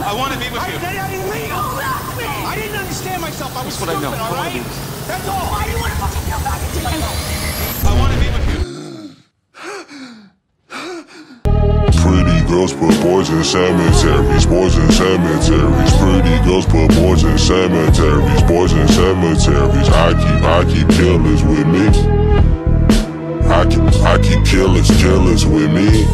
I want to be with I, you. I, didn't me. I didn't understand myself. I was That's what I know. stupid, I That's all. Why do you want to fucking come back into my life? I want to be with you. Pretty girls put boys in cemeteries, boys in cemeteries. Pretty girls put boys in cemeteries, boys in cemeteries. I keep, I keep killers with me. I keep, I keep killers, killers with me.